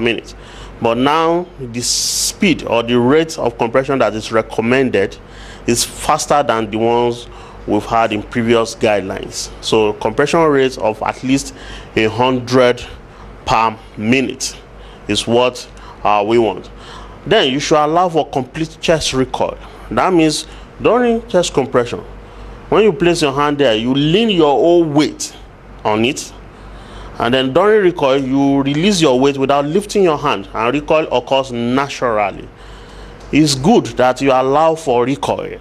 minute. But now the speed or the rate of compression that is recommended is faster than the ones we've had in previous guidelines. So compression rates of at least a hundred per minute is what uh, we want. Then you should allow for complete chest recoil. That means during chest compression, when you place your hand there, you lean your whole weight on it and then during recoil you release your weight without lifting your hand and recoil occurs naturally. It's good that you allow for recoil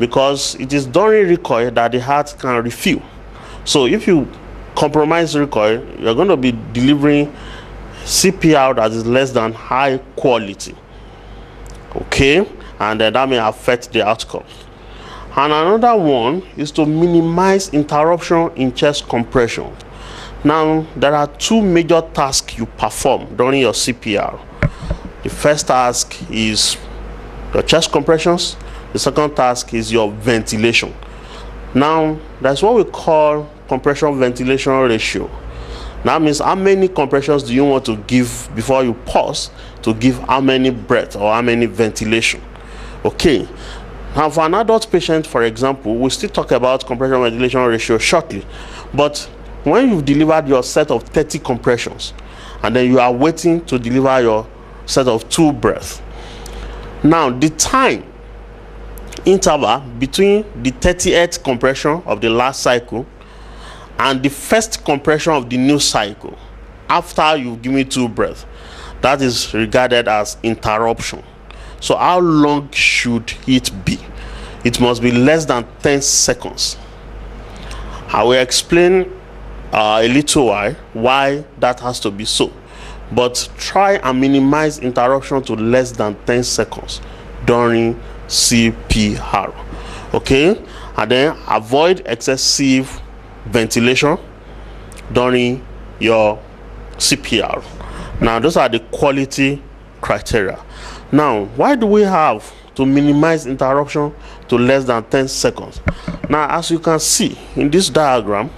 because it is during recoil that the heart can refuel so if you compromise recoil you're going to be delivering cpr that is less than high quality. Okay? And that may affect the outcome. And another one is to minimize interruption in chest compression now, there are two major tasks you perform during your CPR. The first task is your chest compressions. The second task is your ventilation. Now, that's what we call compression ventilation ratio. That means how many compressions do you want to give before you pause to give how many breath or how many ventilation. Okay. Now, for an adult patient, for example, we'll still talk about compression ventilation ratio shortly. But when you've delivered your set of 30 compressions and then you are waiting to deliver your set of two breaths now the time interval between the 38th compression of the last cycle and the first compression of the new cycle after you've given two breaths that is regarded as interruption. So how long should it be? It must be less than 10 seconds. I will explain uh, a little while why that has to be so. But try and minimize interruption to less than 10 seconds during CPR okay? And then avoid excessive ventilation during your CPR now those are the quality criteria. Now why do we have to minimize interruption to less than 10 seconds? Now as you can see in this diagram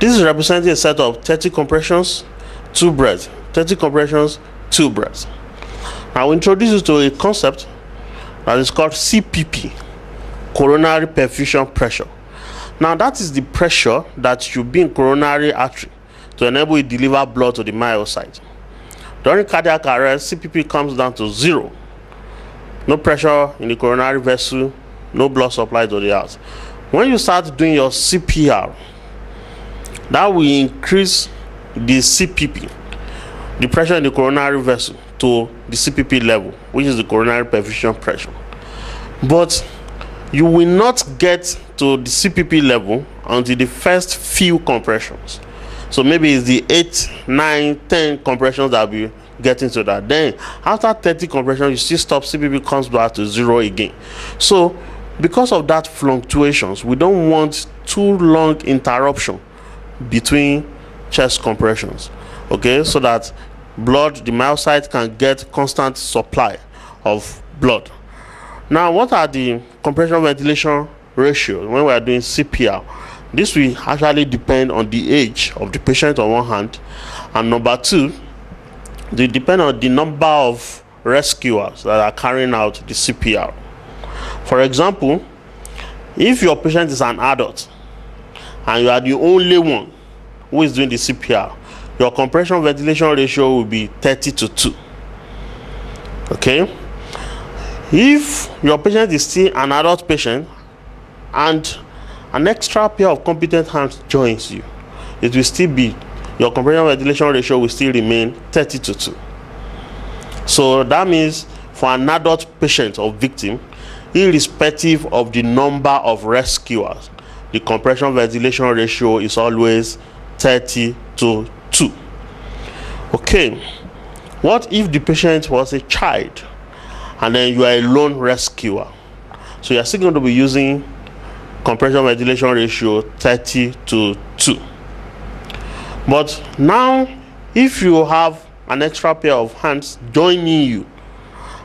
this is representing a set of 30 compressions, two breaths. 30 compressions, two breaths. I will introduce you to a concept that is called CPP, coronary perfusion pressure. Now that is the pressure that should be in coronary artery to enable it deliver blood to the myocyte. During cardiac arrest, CPP comes down to zero. No pressure in the coronary vessel, no blood supply to the heart. When you start doing your CPR, that will increase the CPP, the pressure in the coronary vessel, to the CPP level, which is the coronary perfusion pressure. But you will not get to the CPP level until the first few compressions. So maybe it's the 8, 9, 10 compressions that will get into that. Then after 30 compressions, you still stop, CPP comes back to zero again. So because of that fluctuations, we don't want too long interruption between chest compressions okay? So that blood the myocyte can get constant supply of blood. Now what are the compression ventilation ratios when we are doing cpr this will actually depend on the age of the patient on one hand. And number two they depend on the number of rescuers that are carrying out the cpr for example if your patient is an adult and you are the only one who is doing the CPR, your compression ventilation ratio will be 30 to 2. Okay? If your patient is still an adult patient and an extra pair of competent hands joins you, it will still be your compression ventilation ratio will still remain 30 to 2. So that means for an adult patient or victim, irrespective of the number of rescuers, the compression ventilation ratio is always 30 to 2. Okay, what if the patient was a child and then you are a lone rescuer? So you're still going to be using compression ventilation ratio 30 to 2. But now, if you have an extra pair of hands joining you,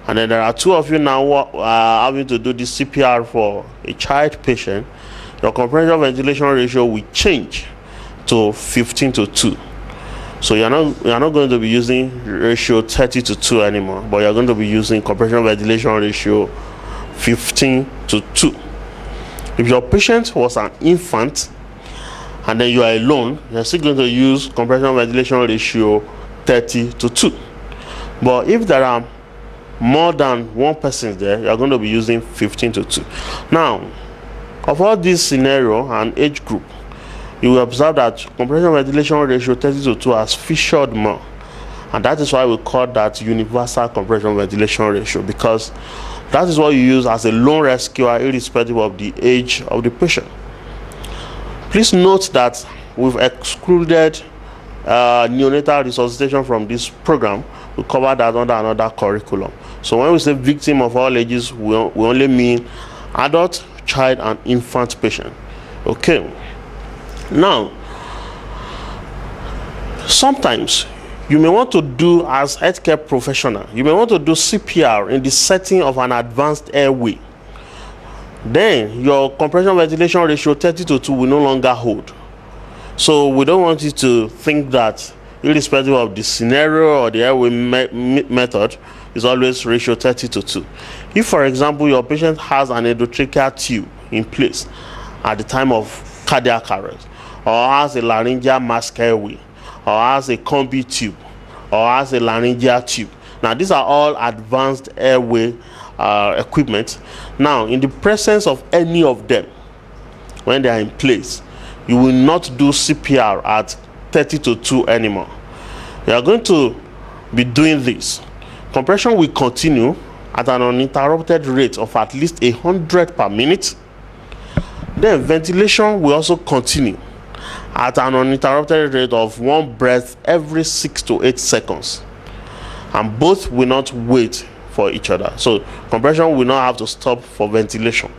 and then there are two of you now uh, having to do the CPR for a child patient, your compression ventilation ratio will change to 15 to 2 So you're not you're not going to be using ratio 30 to 2 anymore, but you're going to be using compression ventilation ratio 15 to 2. If your patient was an infant and then you are alone, you're still going to use compression ventilation ratio 30 to 2. But if there are more than one person there, you're going to be using 15 to 2. Now, of all this scenario and age group, you will observe that compression ventilation ratio 30 to 2 has featured more. And that is why we call that universal compression ventilation ratio because that is what you use as a lone rescuer irrespective of the age of the patient. Please note that we've excluded uh, neonatal resuscitation from this program. We cover that under another curriculum. So when we say victim of all ages, we, we only mean adult, child, and infant patient. Okay. Now, sometimes you may want to do as healthcare professional, you may want to do CPR in the setting of an advanced airway. Then your compression ventilation ratio 30 to 2 will no longer hold. So we don't want you to think that irrespective of the scenario or the airway me method is always ratio 30 to 2. If for example your patient has an endotracheal tube in place at the time of cardiac arrest or has a laryngeal mask airway or has a combi tube or has a laryngeal tube. Now these are all advanced airway uh, equipment. Now in the presence of any of them, when they are in place, you will not do CPR at 30 to 2 anymore. You are going to be doing this. Compression will continue at an uninterrupted rate of at least 100 per minute. Then ventilation will also continue at an uninterrupted rate of one breath every six to eight seconds and both will not wait for each other so compression will not have to stop for ventilation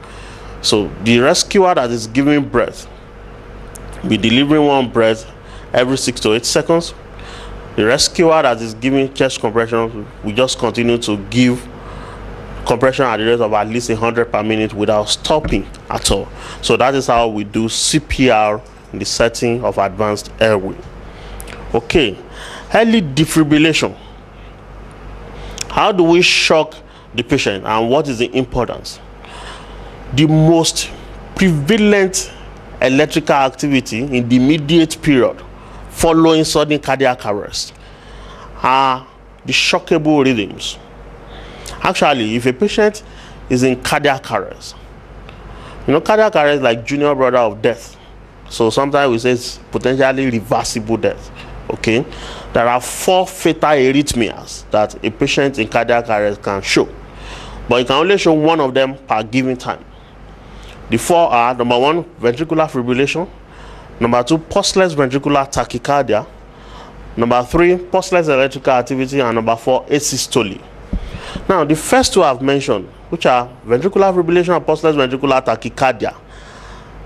so the rescuer that is giving breath be delivering one breath every six to eight seconds the rescuer that is giving chest compression will just continue to give compression at the rate of at least 100 per minute without stopping at all so that is how we do cpr in the setting of advanced airway. Okay, early defibrillation. How do we shock the patient and what is the importance? The most prevalent electrical activity in the immediate period following sudden cardiac arrest are the shockable rhythms. Actually, if a patient is in cardiac arrest, you know, cardiac arrest like junior brother of death so sometimes we say it's potentially reversible death. Okay, there are four fatal arrhythmias that a patient in cardiac arrest can show, but you can only show one of them per given time. The four are number one, ventricular fibrillation, number two, pulseless ventricular tachycardia, number three, pulseless electrical activity, and number four, asystole. Now, the first two I've mentioned, which are ventricular fibrillation and pulseless ventricular tachycardia,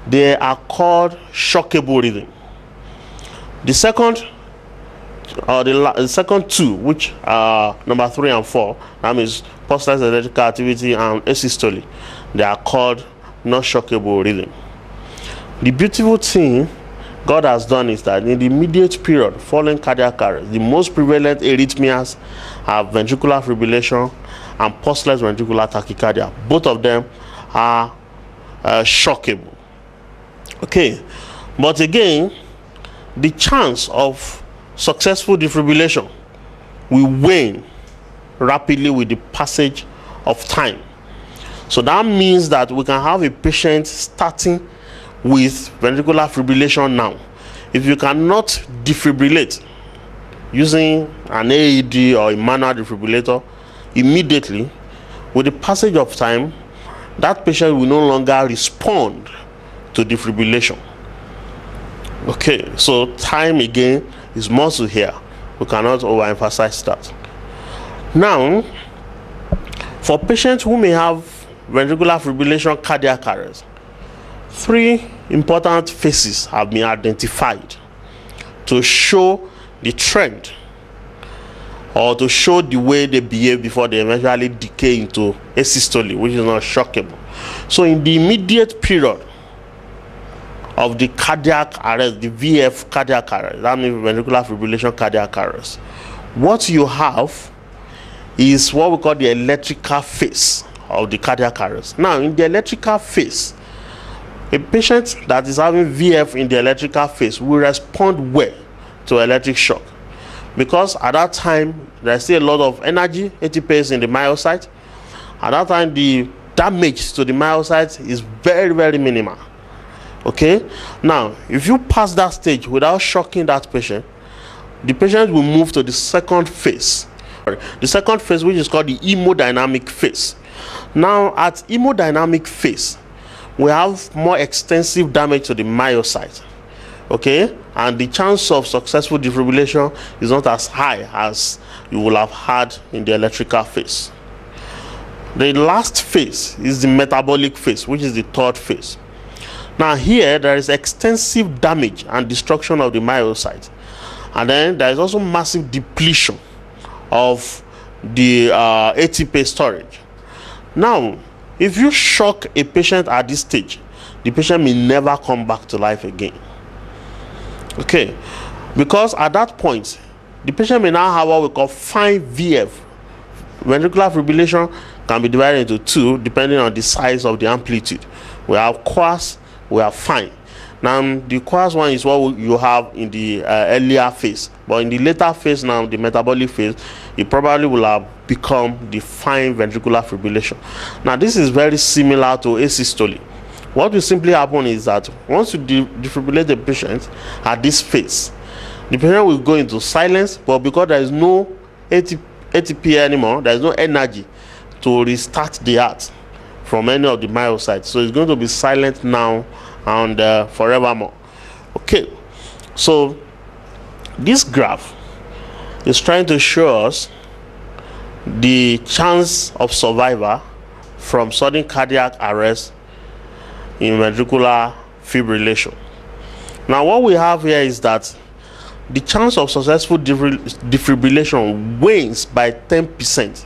they are called shockable rhythm. The second, uh, the, the, second two, which are number three and four, that means pulseless electrical activity and asystole, they are called non-shockable rhythm. The beautiful thing God has done is that in the immediate period following cardiac arrest, the most prevalent arrhythmias are ventricular fibrillation and pulseless ventricular tachycardia. Both of them are uh, shockable. Okay, but again, the chance of successful defibrillation will wane rapidly with the passage of time. So that means that we can have a patient starting with ventricular fibrillation now. If you cannot defibrillate using an AED or a manual defibrillator immediately, with the passage of time, that patient will no longer respond to defibrillation. Okay, so time again is muscle here. We cannot overemphasize that. Now, for patients who may have ventricular fibrillation cardiac arrest, three important phases have been identified to show the trend or to show the way they behave before they eventually decay into asystole, which is not shockable. So, in the immediate period of the cardiac arrest, the VF cardiac arrest, that means ventricular fibrillation cardiac arrest, what you have is what we call the electrical phase of the cardiac arrest. Now, in the electrical phase, a patient that is having VF in the electrical phase will respond well to electric shock because at that time there's still a lot of energy ATPase in the myocyte. At that time, the damage to the myocyte is very, very minimal. Okay, now if you pass that stage without shocking that patient, the patient will move to the second phase. The second phase, which is called the hemodynamic phase. Now, at hemodynamic phase, we have more extensive damage to the myocyte. Okay, and the chance of successful defibrillation is not as high as you will have had in the electrical phase. The last phase is the metabolic phase, which is the third phase. Now, here there is extensive damage and destruction of the myocyte, and then there is also massive depletion of the uh, ATP storage. Now, if you shock a patient at this stage, the patient may never come back to life again. Okay, because at that point, the patient may now have what we call fine VF. Ventricular fibrillation can be divided into two depending on the size of the amplitude. We have coarse, we have fine. Now, the coarse one is what you have in the uh, earlier phase, but in the later phase, now the metabolic phase, it probably will have become the fine ventricular fibrillation. Now, this is very similar to asystole. What will simply happen is that once you de defibrillate the patient at this phase, the patient will go into silence, but because there is no ATP, ATP anymore, there is no energy to restart the heart from any of the myocytes. So it's going to be silent now and uh, forevermore. Okay, so this graph is trying to show us the chance of survival from sudden cardiac arrest in ventricular fibrillation. Now, what we have here is that the chance of successful defibrillation wanes by 10%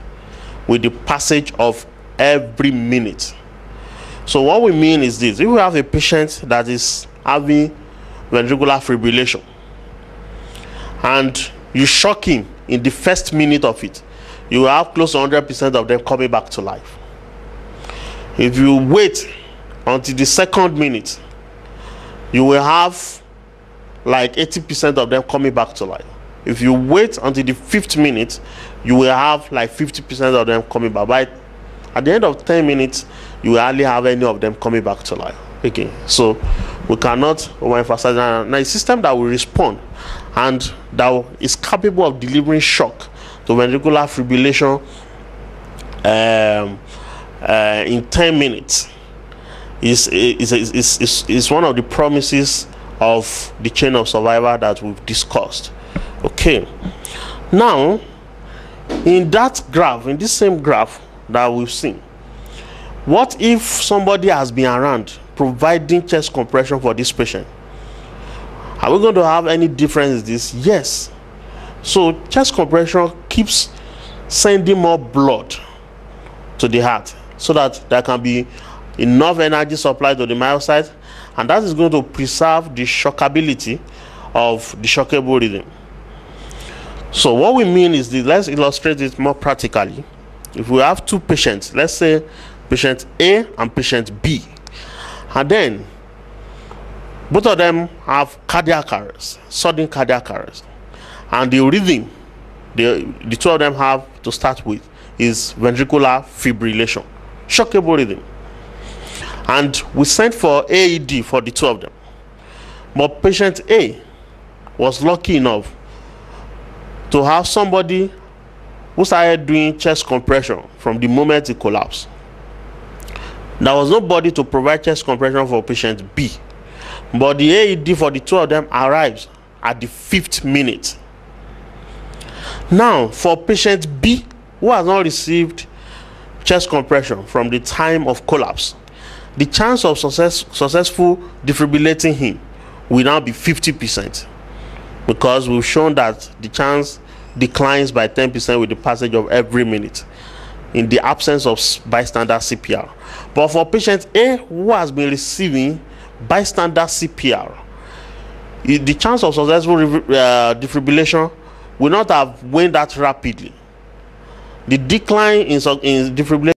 with the passage of every minute. So what we mean is this: if we have a patient that is having ventricular fibrillation and you shock him in the first minute of it, you will have close to 100% of them coming back to life. If you wait until the second minute, you will have like 80% of them coming back to life. If you wait until the fifth minute, you will have like 50% of them coming back. By at the end of 10 minutes, you hardly have any of them coming back to life. Okay, so we cannot overemphasize that. Now, a system that will respond and that is capable of delivering shock to ventricular fibrillation um, uh, in 10 minutes is, is, is, is, is one of the promises of the chain of survival that we've discussed. Okay, now in that graph, in this same graph that we've seen, what if somebody has been around providing chest compression for this patient? Are we going to have any difference in this? Yes. So chest compression keeps sending more blood to the heart so that there can be enough energy supplied to the myocyte and that is going to preserve the shockability of the shockable rhythm. So what we mean is this, let's illustrate it more practically. If we have two patients, let's say patient A and patient B, and then both of them have cardiac arrest, sudden cardiac arrest, and the rhythm the, the two of them have to start with is ventricular fibrillation, shockable rhythm. And we sent for AED for the two of them. But patient A was lucky enough to have somebody who started doing chest compression from the moment he collapsed. There was nobody to provide chest compression for patient B, but the AED for the two of them arrives at the fifth minute. Now, for patient B, who has not received chest compression from the time of collapse, the chance of success, successful defibrillating him will now be 50% because we've shown that the chance declines by 10% with the passage of every minute in the absence of bystander CPR. But for patient A who has been receiving bystander CPR, the chance of successful uh, defibrillation will not have waned that rapidly. The decline in, in defibrillation